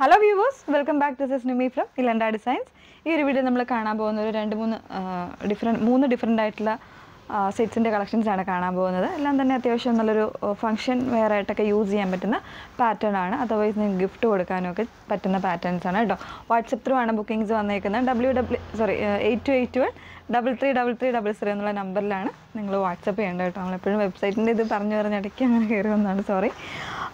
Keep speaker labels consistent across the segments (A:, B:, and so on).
A: Hello viewers welcome back to is Nimi from ഇലണ്ട designs ഈ ഒരു വീഡിയോ നമ്മൾ കാണാൻ പോകുന്ന ഒരു രണ്ട് മൂന്ന് ഡിഫറെന്റ് മൂന്ന് ഡിഫറെന്റ് ആയിട്ടുള്ള സെറ്റ്സിന്റെ കളക്ഷൻസാണ് കാണാൻ പോകുന്നത്. എല്ലാം തന്നെ അത്യാവശ്യം നല്ലൊരു ഫംഗ്ഷൻ വെയർ ആയിട്ടൊക്കെ യൂസ് ചെയ്യാൻ പറ്റുന്ന പാറ്റേൺ ആണ്. അതർവൈസ് നിങ്ങൾക്ക് ഗിഫ്റ്റ് കൊടുക്കാനൊക്കെ പറ്റുന്ന പാറ്റേൺസ് ആണ് കേട്ടോ വാട്സപ്പ് ത്രൂ ആണ് ബുക്കിംഗ്സ് വന്നേക്കുന്നത്. W W sorry eight two eight one double three double three double zero എന്നുള്ള നമ്പറിലാണ് നിങ്ങൾ വാട്സപ്പ് ചെയ്യേണ്ടത് കേട്ടോ നമ്മളെപ്പോഴും വെബ്സൈറ്റിന്റെ ഇത് പറഞ്ഞു പറഞ്ഞിടയ്ക്ക് അങ്ങനെ കയറി വന്നതാണ് സോറി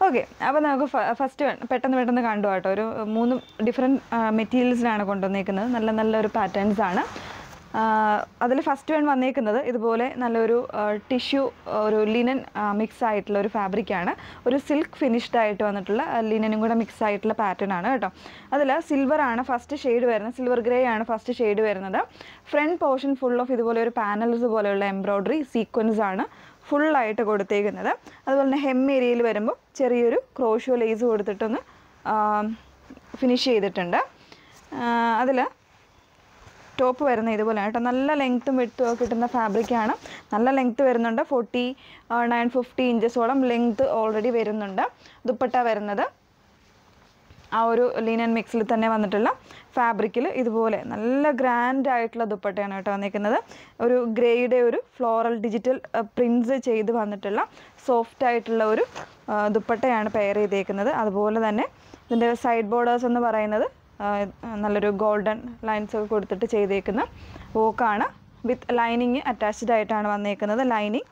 A: ഓക്കെ അപ്പോൾ നമുക്ക് ഫസ്റ്റ് പെട്ടെന്ന് പെട്ടെന്ന് കണ്ടു കേട്ടോ. ഒരു മൂന്ന് ഡിഫറെന്റ് മെറ്റീരിയൽസിലാണ് കൊണ്ടുവന്നേക്കുന്നത്. നല്ല നല്ലൊരു പാറ്റേൺസ് ആണ്. അതിൽ ഫസ്റ്റ് വൺ വന്നേക്കുന്നത് ഇതുപോലെ നല്ലൊരു ടിഷ്യൂ ഒരു ലിനൻ മിക്സ് ആയിട്ടുള്ള ഒരു ഫാബ്രിക്കാണ് ഒരു സിൽക്ക് ഫിനിഷ്ഡ് ആയിട്ട് വന്നിട്ടുള്ള ലിനനും കൂടെ മിക്സ് ആയിട്ടുള്ള പാറ്റേൺ ആണ് കേട്ടോ. അതിൽ സിൽവർ ആണ് ഫസ്റ്റ് ഷെയ്ഡ് വരുന്നത്. സിൽവർ ഗ്രേ ആണ് ഫസ്റ്റ് ഷെയ്ഡ് വരുന്നത്. ഫ്രണ്ട് പോർഷൻ ഫുൾ ഓഫ് ഇതുപോലെ ഒരു പാനൽസ് പോലെയുള്ള എംബ്രോയ്ഡറി സീക്വൻസ് ആണ് ഫുള്ളായിട്ട് കൊടുത്തേക്കുന്നത്. അതുപോലെ തന്നെ ഹെം ഏരിയയിൽ വരുമ്പോൾ ചെറിയൊരു ക്രോഷോ ലേസ് കൊടുത്തിട്ടൊന്ന് ഫിനിഷ് ചെയ്തിട്ടുണ്ട്. അതിൽ ടോപ്പ് വരുന്ന ഇതുപോലെയാണ് കേട്ടോ. നല്ല ലെങ്ത്തും വിട്ടും ഒക്കെ കിട്ടുന്ന ഫാബ്രിക്കാണ് നല്ല ലെങ്ത്ത് വരുന്നുണ്ട്. ഫോർട്ടി നയൻ ഫിഫ്റ്റി ഇഞ്ചസോളം ലെങ്ത്ത് ഓൾറെഡി വരുന്നുണ്ട്. ദുപ്പട്ട വരുന്നത്. ആ ഒരു ലീനൻ മിക്സിൽ തന്നെ വന്നിട്ടുള്ള ഫാബ്രിക്കിൽ ഇതുപോലെ നല്ല ഗ്രാൻഡ് ആയിട്ടുള്ള ദുപ്പട്ടയാണ് കേട്ടോ വന്നിരിക്കുന്നത്. ഒരു ഗ്രേയുടെ ഒരു ഫ്ലോറൽ ഡിജിറ്റൽ പ്രിൻസ് ചെയ്ത് വന്നിട്ടുള്ള സോഫ്റ്റ് ആയിട്ടുള്ള ഒരു ദുപ്പട്ടയാണ് പെയർ ചെയ്തേക്കുന്നത്. അതുപോലെ തന്നെ ഇതിന്റെ സൈഡ് ബോർഡേഴ്സ് എന്ന് പറയുന്നത് നല്ലൊരു ഗോൾഡൻ ലൈൻസ് ഒക്കെ കൊടുത്തിട്ട് ചെയ്തേക്കുന്ന വോക്കാണ് വിത്ത് ലൈനിങ് അറ്റാച്ച്ഡ് ആയിട്ടാണ് വന്നേക്കുന്നത്. ലൈനിങ്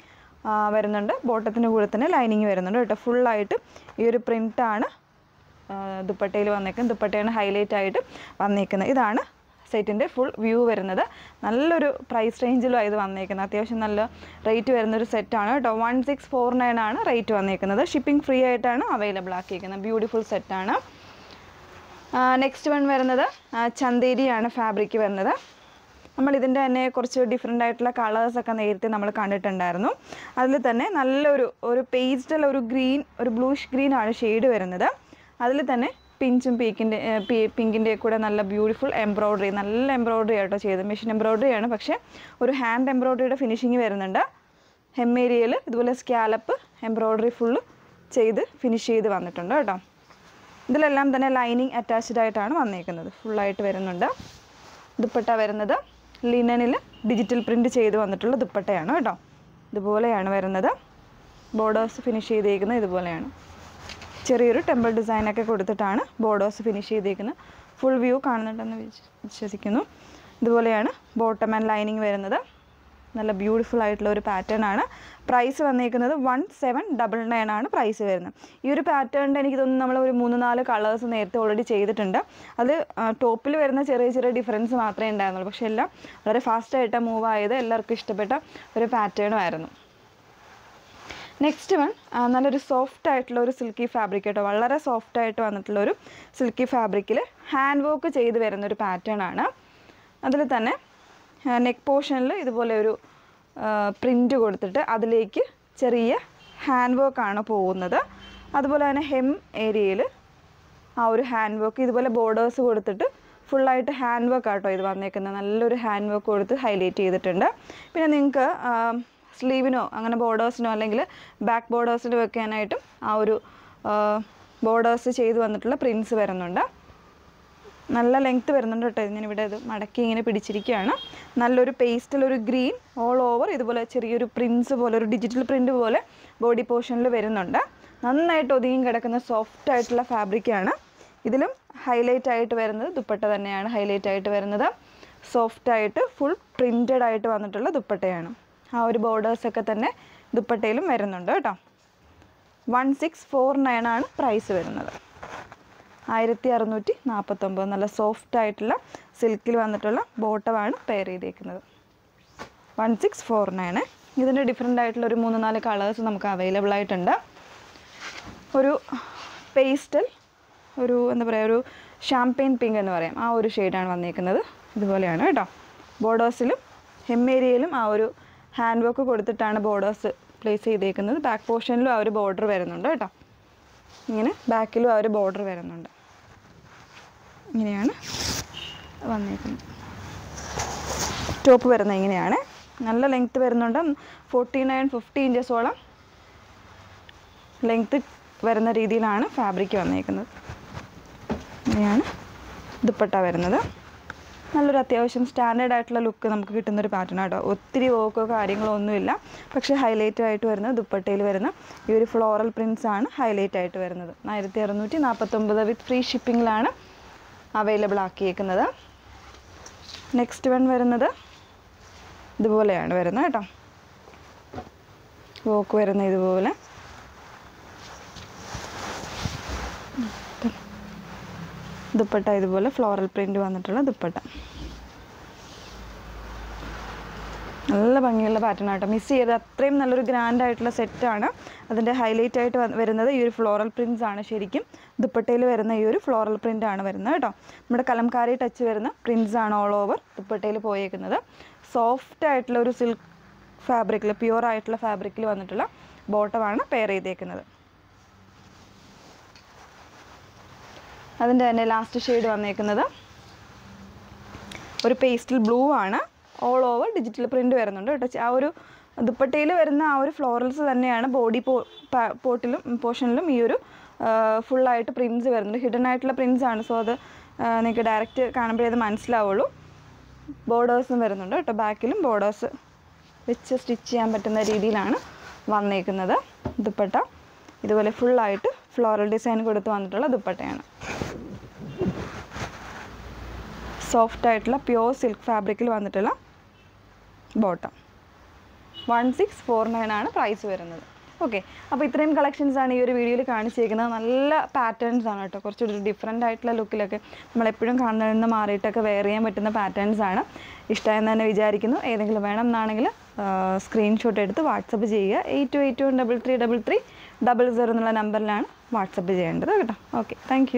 A: വരുന്നുണ്ട്. ബോട്ടത്തിന്റെ കൂടെ തന്നെ ലൈനിങ് വരുന്നുണ്ട് കേട്ടോ. ഫുള്ളായിട്ട് ഈ ഒരു പ്രിന്റാണ് ദുപ്പട്ടയിൽ വന്നേക്കുന്നത് ദുപ്പട്ടയാണ് ഹൈലൈറ്റ് ആയിട്ട് വന്നേക്കുന്നത്. ഇതാണ് സെറ്റിന്റെ ഫുൾ വ്യൂ വരുന്നത്. നല്ലൊരു പ്രൈസ് റേഞ്ചിലും ഇത് വന്നേക്കുന്നത്. അത്യാവശ്യം നല്ല റേറ്റ് വരുന്നൊരു സെറ്റാണ് കേട്ടോ. വൺ സിക്സ് ഫോർ നയൻ ആണ് റേറ്റ് വന്നേക്കുന്നത്. ഷിപ്പിംഗ് ഫ്രീ ആയിട്ടാണ് അവൈലബിൾ ആക്കിയിരിക്കുന്നത് ബ്യൂട്ടിഫുൾ സെറ്റാണ് നെക്സ്റ്റ് വൺ വരുന്നത് ചന്തേരിയാണ് ഫാബ്രിക് വരുന്നത്. നമ്മൾ ഇതിന്റെ തന്നെ കുറച്ച് ഡിഫറെന്റ് ആയിട്ടുള്ള കളേഴ്സൊക്കെ നേരത്തെ നമ്മൾ കണ്ടിട്ടുണ്ടായിരുന്നു. അതിൽ തന്നെ നല്ലൊരു ഒരു പേസ്റ്റൽ ഒരു ഗ്രീൻ ഒരു ബ്ലൂഷ് ഗ്രീൻ ആണ് ഷെയ്ഡ് വരുന്നത്. അതിൽ തന്നെ പിഞ്ചും പീക്കിന്റെ പിങ്കിന്റെ കൂടെ നല്ല ബ്യൂട്ടിഫുൾ എംബ്രോയ്ഡറി നല്ല എംബ്രോയ്ഡറി ആട്ടോ ചെയ്തത്. മെഷീൻ എംബ്രോയ്ഡറി ആണ്. പക്ഷേ ഒരു ഹാൻഡ് എംബ്രോയ്ഡറിയുടെ ഫിനിഷിങ് വരുന്നുണ്ട്. ഹെമ്മേരിയയിൽ ഇതുപോലെ സ്കാലപ്പ് എംബ്രോയ്ഡറി ഫുള്ള് ചെയ്ത് ഫിനിഷ് ചെയ്ത് വന്നിട്ടുണ്ട് കേട്ടോ. ഇതിലെല്ലാം തന്നെ ലൈനിങ് അറ്റാച്ച്ഡ് ആയിട്ടാണ് വന്നേക്കുന്നത്. ഫുള്ളായിട്ട് വരുന്നുണ്ട്. ദുപ്പട്ട വരുന്നത് ലിനനിൽ ഡിജിറ്റൽ പ്രിന്റ് ചെയ്ത് വന്നിട്ടുള്ള ദുപ്പട്ടയാണ് കേട്ടോ. ഇതുപോലെയാണ് വരുന്നത്. ബോർഡേഴ്സ് ഫിനിഷ് ചെയ്തേക്കുന്നത് ഇതുപോലെയാണ്. ചെറിയൊരു ടെമ്പിൾ ഡിസൈനൊക്കെ കൊടുത്തിട്ടാണ് ബോർഡേഴ്സ് ഫിനിഷ് ചെയ്തേക്കുന്നത്. ഫുൾ വ്യൂ കാണുന്നുണ്ടെന്ന് വിശ്വസിക്കുന്നു. ഇതുപോലെയാണ് ബോട്ടം ആൻഡ് ലൈനിങ് വരുന്നത്. നല്ല ബ്യൂട്ടിഫുൾ ആയിട്ടുള്ള ഒരു പാറ്റേൺ ആണ്. പ്രൈസ് വന്നേക്കുന്നത് വൺ സെവൻ ഡബിൾ നയൻ ആണ് പ്രൈസ് വരുന്നത്. ഈ ഒരു പാറ്റേണിന്റെ എനിക്ക് തോന്നുന്നു നമ്മൾ ഒരു മൂന്ന് നാല് കളേഴ്സ് നേരത്തെ ഓൾറെഡി ചെയ്തിട്ടുണ്ട്. അത് ടോപ്പിൽ വരുന്ന ചെറിയ ചെറിയ ഡിഫറൻസ് മാത്രമേ ഉണ്ടായിരുന്നുള്ളൂ. പക്ഷേ എല്ലാം വളരെ ഫാസ്റ്റായിട്ട് മൂവ് ആയത് എല്ലാവർക്കും ഇഷ്ടപ്പെട്ട ഒരു പാറ്റേണും ആയിരുന്നു. നെക്സ്റ്റ് വൺ നല്ലൊരു സോഫ്റ്റ് ആയിട്ടുള്ള ഒരു സിൽക്കി ഫാബ്രിക് കേട്ടോ. വളരെ സോഫ്റ്റ് ആയിട്ട് വന്നിട്ടുള്ള ഒരു സിൽക്കി ഫാബ്രിക്കിൽ ഹാൻഡ് വർക്ക് ചെയ്ത് വരുന്ന ഒരു പാറ്റേൺ ആണ്. അതിൽ തന്നെ നെക്ക് പോർഷനിൽ ഇതുപോലെ ഒരു പ്രിന്റ് കൊടുത്തിട്ട് അതിലേക്ക് ചെറിയ ഹാൻഡ് വർക്കാണ് പോകുന്നത്. അതുപോലെ തന്നെ ഹെം ഏരിയയിൽ ആ ഒരു ഹാൻഡ് വർക്ക് ഇതുപോലെ ബോർഡേഴ്സ് കൊടുത്തിട്ട് ഫുള്ളായിട്ട് ഹാൻഡ് വർക്ക് ആട്ടോ ഇത് വന്നേക്കുന്നത്. നല്ലൊരു ഹാൻഡ് വർക്ക് കൊടുത്ത് ഹൈലൈറ്റ് ചെയ്തിട്ടുണ്ട്. പിന്നെ നിങ്ങൾക്ക് സ്ലീവിനോ അങ്ങനെ ബോർഡേഴ്സിനോ അല്ലെങ്കിൽ ബാക്ക് ബോർഡേഴ്സിൽ വെക്കാനായിട്ടും ആ ഒരു ബോർഡേഴ്സ് ചെയ്ത് വന്നിട്ടുള്ള പ്രിൻസ് വരുന്നുണ്ട്. നല്ല ലെങ്ത്ത് വരുന്നുണ്ട് കേട്ടോ ഇവിടെ ഇത് മടക്കി ഇങ്ങനെ പിടിച്ചിരിക്കുകയാണ്. നല്ലൊരു പേസ്റ്റിലൊരു ഗ്രീൻ ഓൾ ഓവർ ഇതുപോലെ ചെറിയൊരു പ്രിൻസ് പോലെ ഒരു ഡിജിറ്റൽ പ്രിന്റ് പോലെ ബോഡി പോർഷനിൽ വരുന്നുണ്ട്. നന്നായിട്ട് ഒതുങ്ങി കിടക്കുന്ന സോഫ്റ്റ് ആയിട്ടുള്ള ഫാബ്രിക്കാണ് ഇതിലും ഹൈലൈറ്റ് ആയിട്ട് വരുന്നത് ദുപ്പട്ട തന്നെയാണ്. ഹൈലൈറ്റ് ആയിട്ട് വരുന്നത് സോഫ്റ്റ് ആയിട്ട് ഫുൾ പ്രിന്റഡ് ആയിട്ട് വന്നിട്ടുള്ള ദുപ്പട്ടയാണ്. ആ ഒരു ബോർഡേഴ്സൊക്കെ തന്നെ ദുപ്പട്ടയിലും വരുന്നുണ്ട് കേട്ടോ. വൺ സിക്സ് ഫോർ നയൻ ആണ് പ്രൈസ് വരുന്നത്. ആയിരത്തി അറുന്നൂറ്റി നാൽപ്പത്തൊമ്പത് നല്ല സോഫ്റ്റ് ആയിട്ടുള്ള സിൽക്കിൽ വന്നിട്ടുള്ള ബോട്ടമാണ് പെയർ ചെയ്തേക്കുന്നത്. വൺ സിക്സ് ഫോർ നയൻ ഇതിന്റെ ഡിഫറെന്റ് ആയിട്ടുള്ള ഒരു മൂന്ന് നാല് കളേഴ്സ് നമുക്ക് അവൈലബിൾ ആയിട്ടുണ്ട്. ഒരു പേസ്റ്റൽ ഒരു എന്താ പറയുക ഒരു ഷാംപെയിൻ പിങ്ക് എന്ന് പറയാം. ആ ഒരു ഷെയ്ഡാണ് വന്നിരിക്കുന്നത് ഇതുപോലെയാണ് കേട്ടോ. ബോർഡേഴ്സിലും ഹെമ്മേരിയയിലും ആ ഒരു ഹാൻഡ് വർക്ക് കൊടുത്തിട്ടാണ് ബോർഡേഴ്സ് പ്ലേസ് ചെയ്തേക്കുന്നത്. ബാക്ക് പോർഷനിലും ആ ഒരു ബോർഡർ വരുന്നുണ്ട് കേട്ടോ. ഇങ്ങനെ ബാക്കിലും ആ ഒരു ബോർഡർ വരുന്നുണ്ട്. ഇങ്ങനെയാണ് വന്നേക്കുന്നത്. ടോപ്പ് വരുന്നത് ഇങ്ങനെയാണ്. നല്ല ലെങ്ത്ത് വരുന്നുണ്ട്. ഫോർട്ടി നയൻ ഫിഫ്റ്റി ഇഞ്ചസോളം ലെങ്ത്ത് വരുന്ന രീതിയിലാണ് ഫാബ്രിക് വന്നേക്കുന്നത്. ഇങ്ങനെയാണ് ദുപ്പട്ട വരുന്നത്. നല്ലൊരു അത്യാവശ്യം സ്റ്റാൻഡേർഡ് ആയിട്ടുള്ള ലുക്ക് നമുക്ക് കിട്ടുന്ന ഒരു പാറ്റേൺ ആട്ടോ. ഒത്തിരി വോക്കോ കാര്യങ്ങളോ ഒന്നുമില്ല. പക്ഷേ ഹൈലൈറ്റ് ആയിട്ട് വരുന്ന ദുപ്പട്ടയിൽ വരുന്ന ഈ ഒരു ഫ്ലോറൽ പ്രിൻസ് ആണ് ഹൈലൈറ്റ് ആയിട്ട് വരുന്നത്. ആയിരത്തി അറുന്നൂറ്റി നാൽപ്പത്തൊമ്പത് വിത്ത് ഫ്രീ ഷിപ്പിങ്ങിലാണ് അവൈലബിൾ ആക്കിയേക്കുന്നത്. നെക്സ്റ്റ് വൺ വരുന്നത് ഇതുപോലെയാണ് വരുന്നത് കേട്ടോ. വോക്ക് വരുന്നത് ഇതുപോലെ. ദുപ്പട്ട ഇതുപോലെ ഫ്ലോറൽ പ്രിന്റ് വന്നിട്ടുള്ള ദുപ്പട്ട. നല്ല ഭംഗിയുള്ള പാറ്റേൺ ആട്ടോ. മിസ് ചെയ്ത് അത്രയും നല്ലൊരു ഗ്രാൻഡ് ആയിട്ടുള്ള സെറ്റാണ് അതിന്റെ ഹൈലൈറ്റ് ആയിട്ട് വരുന്നത് ഈ ഒരു ഫ്ലോറൽ പ്രിൻസ് ആണ് ശരിക്കും. ദുപ്പട്ടയിൽ വരുന്ന ഈ ഒരു ഫ്ലോറൽ പ്രിന്റ് ആണ് വരുന്നത് കേട്ടോ. നമ്മുടെ കലംകാരി ടച്ച് വരുന്ന പ്രിൻസ് ആണ് ഓൾ ഓവർ ദുപ്പട്ടയിൽ പോയേക്കുന്നത്. സോഫ്റ്റ് ആയിട്ടുള്ള ഒരു സിൽക്ക് ഫാബ്രിക്കിൽ പ്യുവർ ആയിട്ടുള്ള ഫാബ്രിക്കിൽ വന്നിട്ടുള്ള ബോട്ടമാണ് പെയർ ചെയ്തേക്കുന്നത്. അതിന്റെ തന്നെ ലാസ്റ്റ് ഷെയ്ഡ് വന്നേക്കുന്നത്. ഒരു പേസ്റ്റൽ ബ്ലൂ ആണ്. ഓൾ ഓവർ ഡിജിറ്റൽ പ്രിന്റ് വരുന്നുണ്ട് കേട്ടോ. ആ ഒരു ദുപ്പട്ടയിൽ വരുന്ന ആ ഒരു ഫ്ലോറൽസ് തന്നെയാണ് ബോഡി പോ പോട്ടിലും പോർഷനിലും ഈ ഒരു ഫുള്ളായിട്ട് പ്രിൻസ് വരുന്നുണ്ട് ഹിഡൻ ആയിട്ടുള്ള പ്രിൻസ് ആണ്. സോ അത് നിങ്ങൾക്ക് ഡയറക്റ്റ് കാണുമ്പോഴേ അത് മനസ്സിലാവുള്ളൂ. ബോർഡേഴ്സും വരുന്നുണ്ട് കേട്ടോ. ബാക്കിലും ബോർഡേഴ്സ് വെച്ച് സ്റ്റിച്ച് ചെയ്യാൻ പറ്റുന്ന രീതിയിലാണ് വന്നേക്കുന്നത് ദുപ്പട്ട. ഇതുപോലെ ഫുള്ളായിട്ട് ഫ്ലോറൽ ഡിസൈൻ കൊടുത്ത് വന്നിട്ടുള്ള ദുപ്പട്ടയാണ്. സോഫ്റ്റ് ആയിട്ടുള്ള പ്യുവർ സിൽക്ക് ഫാബ്രിക്കിൽ വന്നിട്ടുള്ള bottom one six four nine ആണ് പ്രൈസ് വരുന്നത്. ഓക്കെ അപ്പോൾ ഇത്രയും കളക്ഷൻസ് ആണ് ഈ ഒരു വീഡിയോയിൽ കാണിച്ചിരിക്കുന്നത്. നല്ല പാറ്റേൺസ് ആണ് കേട്ടോ. കുറച്ചൊരു ഡിഫറെന്റ് ആയിട്ടുള്ള ലുക്കിലൊക്കെ നമ്മളെപ്പോഴും കാണുന്നതിൽ നിന്ന് മാറിയിട്ടൊക്കെ വെയർ ചെയ്യാൻ പറ്റുന്ന പാറ്റേൺസ് ആണ്. ഇഷ്ടമായെന്ന് തന്നെ വിചാരിക്കുന്നു. ഏതെങ്കിലും വേണം എന്നാണെങ്കിൽ സ്ക്രീൻഷോട്ട് എടുത്ത് വാട്സപ്പ് ചെയ്യുക. Eight two eight one double three double three double zero എന്നുള്ള നമ്പറിലാണ് വാട്സപ്പ് ചെയ്യേണ്ടത് കേട്ടോ. Okay thank